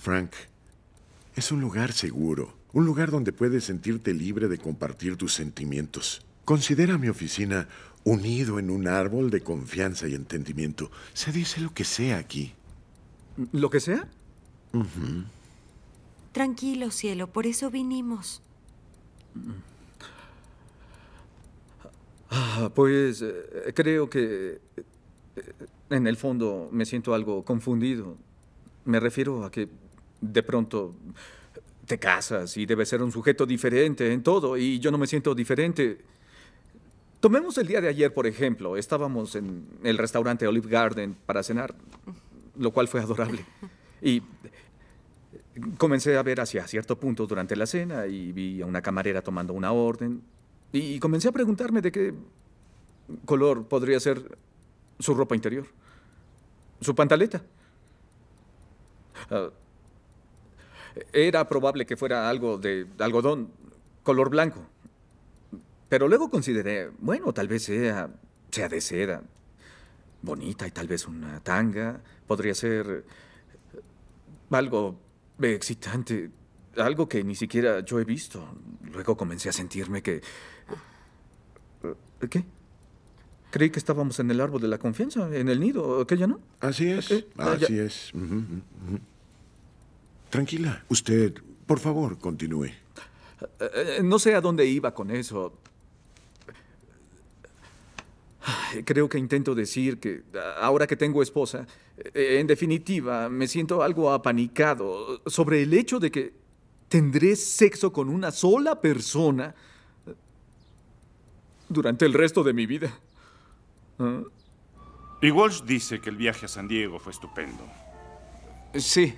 Frank, es un lugar seguro, un lugar donde puedes sentirte libre de compartir tus sentimientos. Considera mi oficina unido en un árbol de confianza y entendimiento. Se dice lo que sea aquí. ¿Lo que sea? Tranquilo, cielo, por eso vinimos. Ah, pues eh, creo que eh, en el fondo me siento algo confundido. Me refiero a que de pronto te casas y debes ser un sujeto diferente en todo y yo no me siento diferente. Tomemos el día de ayer, por ejemplo. Estábamos en el restaurante Olive Garden para cenar, lo cual fue adorable. Y comencé a ver hacia cierto punto durante la cena y vi a una camarera tomando una orden. Y comencé a preguntarme de qué color podría ser su ropa interior, su pantaleta. Ah, era probable que fuera algo de algodón, color blanco. Pero luego consideré, bueno, tal vez sea, sea de seda, bonita y tal vez una tanga. Podría ser algo excitante, algo que ni siquiera yo he visto. Luego comencé a sentirme que... ¿Qué? Creí que estábamos en el árbol de la confianza, en el nido, aquella no. Así es, ah, así es. Tranquila, usted, por favor, continúe. Eh, no sé a dónde iba con eso. Creo que intento decir que ahora que tengo esposa, eh, en definitiva, me siento algo apanicado sobre el hecho de que tendré sexo con una sola persona durante el resto de mi vida. ¿Ah? Y Walsh dice que el viaje a San Diego fue estupendo. Sí.